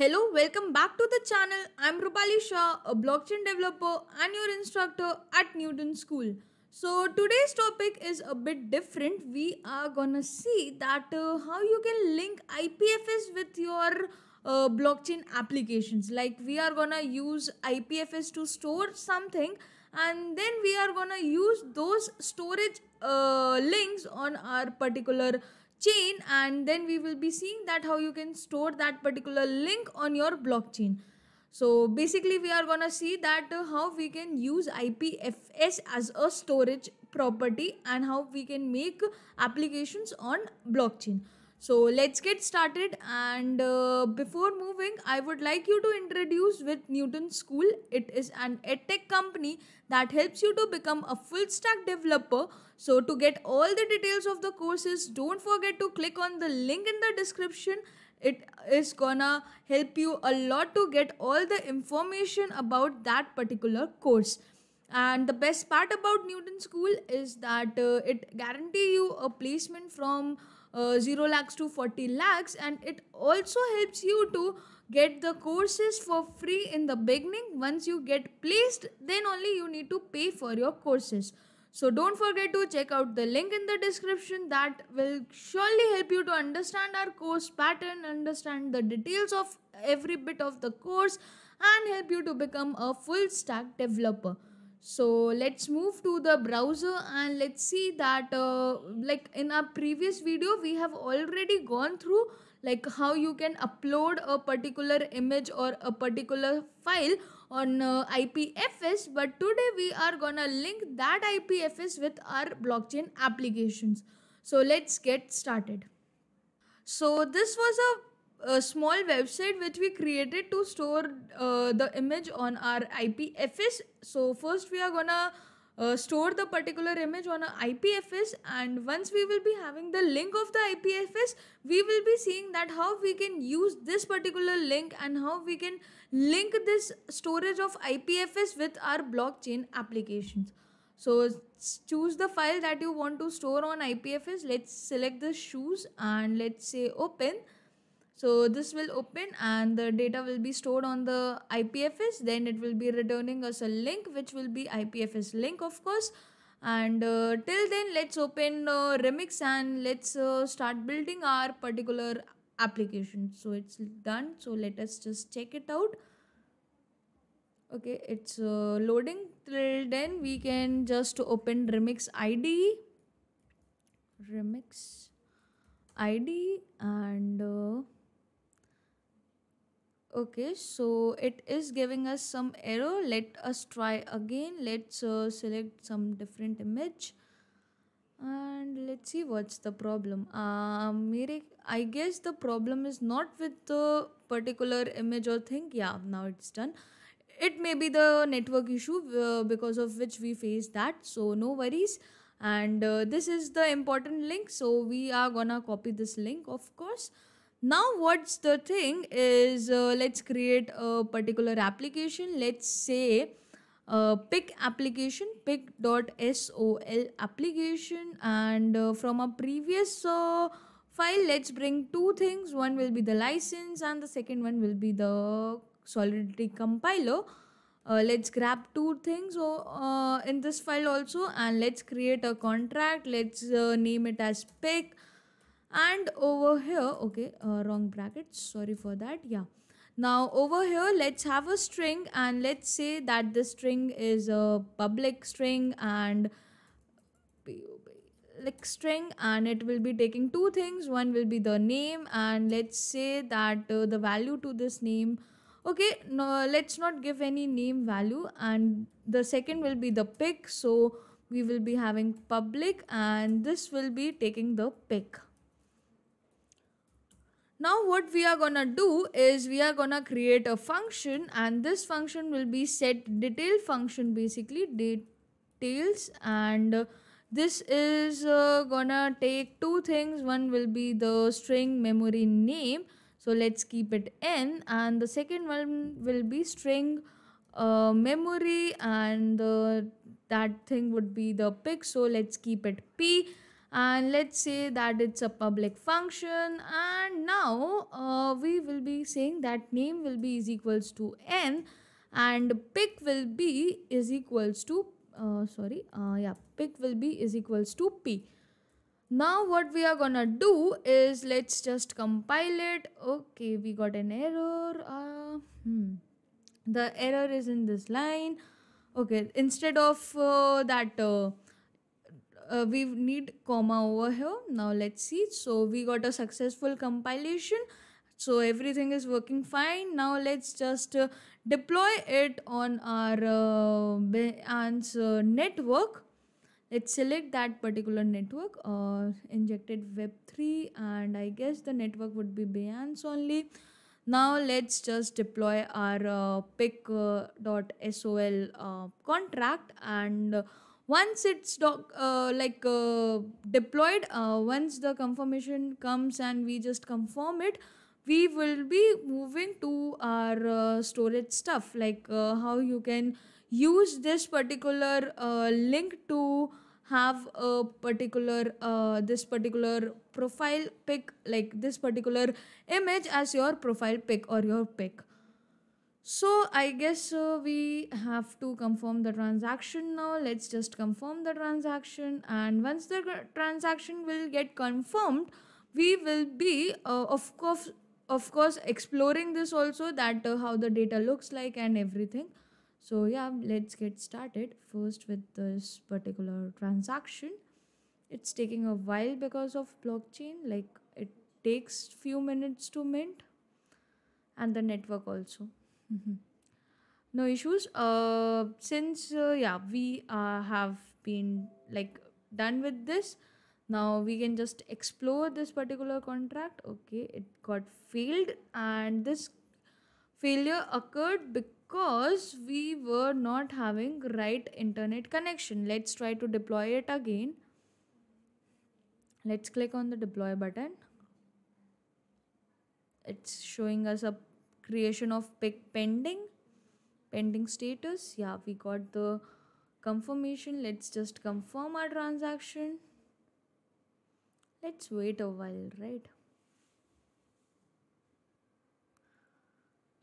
Hello, welcome back to the channel. I'm Rupali Shah, a blockchain developer and your instructor at Newton School. So today's topic is a bit different. We are gonna see that uh, how you can link IPFS with your uh, blockchain applications. Like we are gonna use IPFS to store something, and then we are gonna use those storage uh, links on our particular chain and then we will be seeing that how you can store that particular link on your blockchain. So basically we are gonna see that uh, how we can use ipfs as a storage property and how we can make applications on blockchain so let's get started. And uh, before moving i would like you to introduce with newton school. It is an edtech company that helps you to become a full stack developer. So to get all the details of the courses don't forget to click on the link in the description. It is gonna help you a lot to get all the information about that particular course. And the best part about newton school is that uh, it guarantee you a placement from uh, 0 lakhs to 40 lakhs and it also helps you to get the courses for free in the beginning. Once you get placed then only you need to pay for your courses. So don't forget to check out the link in the description. That will surely help you to understand our course pattern understand the details of every bit of the course and help you to become a full stack developer so let's move to the browser and let's see that uh, like in our previous video we have already gone through like how you can upload a particular image or a particular file on uh, IPFS but today we are gonna link that IPFS with our blockchain applications. So let's get started. So this was a a small website which we created to store uh, the image on our IPFS. So first we are gonna uh, store the particular image on a IPFS and once we will be having the link of the IPFS, we will be seeing that how we can use this particular link and how we can link this storage of IPFS with our blockchain applications. So choose the file that you want to store on IPFS. Let's select the shoes and let's say open so this will open and the data will be stored on the IPFS. Then it will be returning us a link which will be IPFS link of course. And uh, till then let's open uh, Remix and let's uh, start building our particular application. So it's done. So let us just check it out. Okay, it's uh, loading. Till then we can just open Remix IDE. Remix IDE and uh, okay so it is giving us some error. Let us try again. Let's uh, select some different image. And let's see what's the problem. Uh, i guess the problem is not with the particular image or thing. Yeah now it's done. It may be the network issue uh, because of which we face that. So no worries. And uh, this is the important link. So we are gonna copy this link of course now what's the thing is uh, let's create a particular application. Let's say uh, pick application pick.sol application. And uh, from a previous uh, file let's bring two things. One will be the license and the second one will be the solidity compiler. Uh, let's grab two things uh, in this file also. And let's create a contract. Let's name it as pick and over here okay uh, wrong brackets sorry for that. Yeah. Now over here let's have a string and let's say that the string is a public string and like string and it will be taking two things. One will be the name and let's say that uh, the value to this name. Okay no let's not give any name value and the second will be the pick. So we will be having public and this will be taking the pick now what we are gonna do is we are gonna create a function and this function will be set detail function basically details. And this is uh, gonna take two things. One will be the string memory name. So let's keep it n. And the second one will be string uh, memory. And uh, that thing would be the pic. So let's keep it p and let's say that it's a public function. And now uh, we will be saying that name will be is equals to n and pick will be is equals to uh, sorry uh, yeah pick will be is equals to p. Now what we are gonna do is let's just compile it. Okay we got an error. Uh, hmm. the error is in this line. Okay instead of uh, that uh, uh, we need comma over here. Now let's see. So we got a successful compilation. So everything is working fine. Now let's just uh, deploy it on our uh, Binance uh, network. Let's select that particular network uh, injected web3 and i guess the network would be Binance only. Now let's just deploy our uh, pick.sol uh, contract and once it's doc, uh, like uh, deployed uh, once the confirmation comes and we just confirm it we will be moving to our uh, storage stuff. Like uh, how you can use this particular uh, link to have a particular uh, this particular profile pic like this particular image as your profile pic or your pic so I guess uh, we have to confirm the transaction now. Let's just confirm the transaction and once the transaction will get confirmed, we will be uh, of course of course exploring this also that uh, how the data looks like and everything. So yeah, let's get started first with this particular transaction. It's taking a while because of blockchain like it takes few minutes to mint and the network also Mhm. No issues. Uh, since uh, yeah, we uh, have been like done with this. Now we can just explore this particular contract. Okay, it got failed, and this failure occurred because we were not having right internet connection. Let's try to deploy it again. Let's click on the deploy button. It's showing us a creation of pending pending status. Yeah we got the confirmation. Let's just confirm our transaction. Let's wait a while right?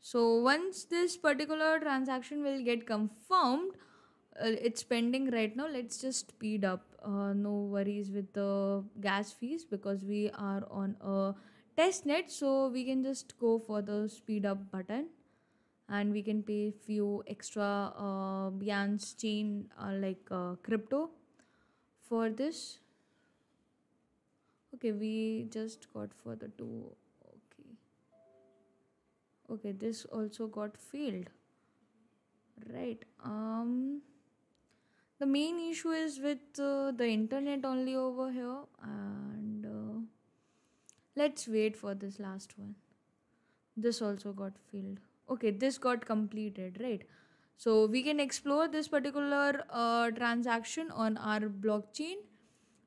So once this particular transaction will get confirmed uh, it's pending right now. Let's just speed up. Uh, no worries with the gas fees because we are on a test net so we can just go for the speed up button and we can pay few extra uh, Binance chain uh, like uh, crypto for this. Okay we just got for the two. Okay. Okay this also got failed. Right um the main issue is with uh, the internet only over here Let's wait for this last one. This also got filled. Okay, this got completed, right? So we can explore this particular uh, transaction on our blockchain.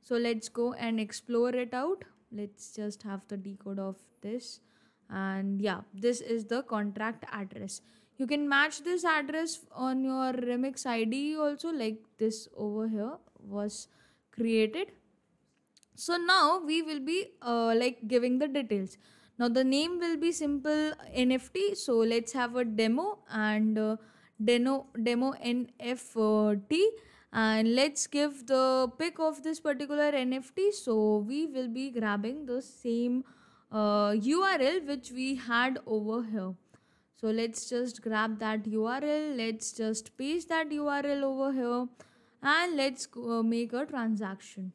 So let's go and explore it out. Let's just have the decode of this. And yeah, this is the contract address. You can match this address on your Remix IDE also like this over here was created so now we will be uh, like giving the details. Now the name will be simple nft so let's have a demo and uh, demo demo nft and let's give the pick of this particular nft so we will be grabbing the same uh, url which we had over here. So let's just grab that url let's just paste that url over here. And let's uh, make a transaction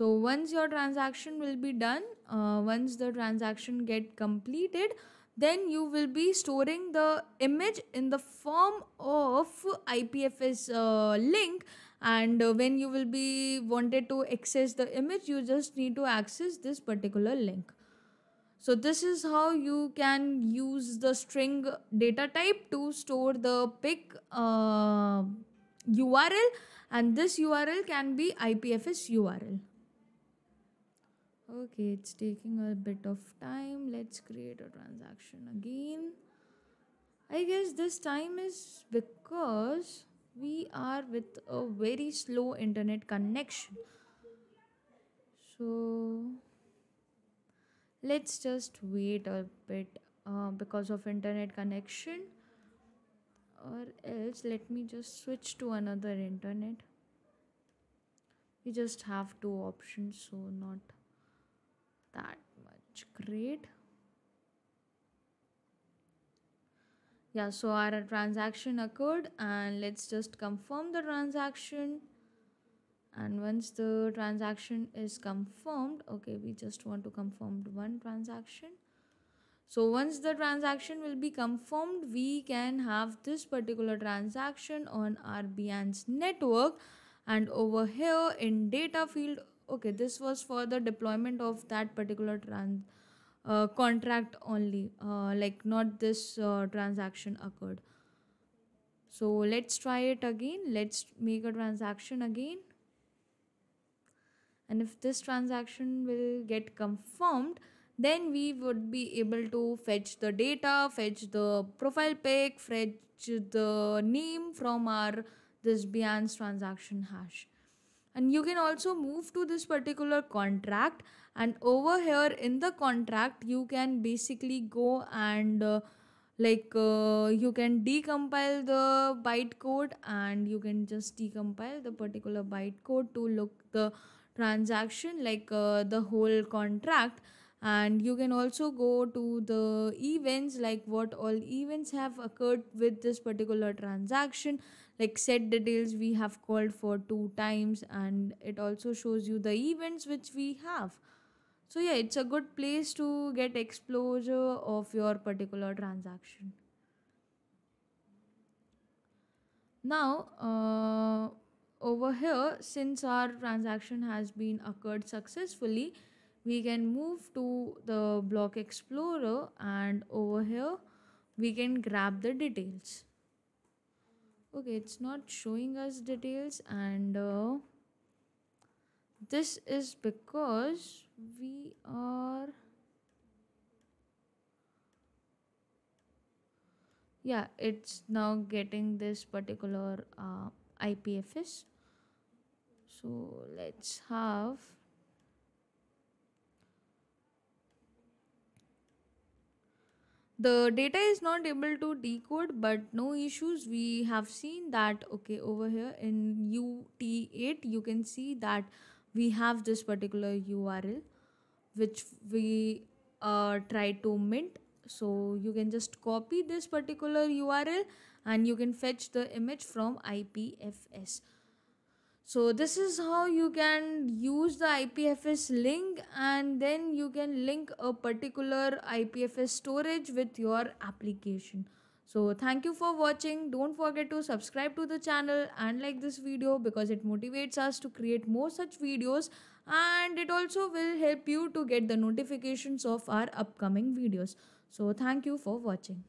so once your transaction will be done uh, once the transaction get completed then you will be storing the image in the form of ipfs uh, link. And uh, when you will be wanted to access the image you just need to access this particular link. So this is how you can use the string data type to store the pic uh, url and this url can be ipfs url okay it's taking a bit of time. Let's create a transaction again. I guess this time is because we are with a very slow internet connection. So let's just wait a bit uh, because of internet connection. Or else let me just switch to another internet. We just have two options so not that much. Great. Yeah so our transaction occurred and let's just confirm the transaction. And once the transaction is confirmed okay we just want to confirm one transaction. So once the transaction will be confirmed we can have this particular transaction on our Binance network. And over here in data field okay this was for the deployment of that particular trans uh, contract only uh, like not this uh, transaction occurred. So let's try it again. Let's make a transaction again. And if this transaction will get confirmed then we would be able to fetch the data fetch the profile pic fetch the name from our this Binance transaction hash and you can also move to this particular contract and over here in the contract you can basically go and uh, like uh, you can decompile the bytecode and you can just decompile the particular bytecode to look the transaction like uh, the whole contract. And you can also go to the events like what all events have occurred with this particular transaction like set details we have called for two times and it also shows you the events which we have. So yeah it's a good place to get exposure of your particular transaction. Now uh, over here since our transaction has been occurred successfully we can move to the block explorer and over here we can grab the details okay it's not showing us details and uh, this is because we are yeah it's now getting this particular uh, IPFS so let's have the data is not able to decode but no issues. We have seen that okay over here in ut8 you can see that we have this particular url which we uh, try to mint. So you can just copy this particular url and you can fetch the image from ipfs so this is how you can use the IPFS link and then you can link a particular IPFS storage with your application. So thank you for watching. Don't forget to subscribe to the channel and like this video because it motivates us to create more such videos and it also will help you to get the notifications of our upcoming videos. So thank you for watching.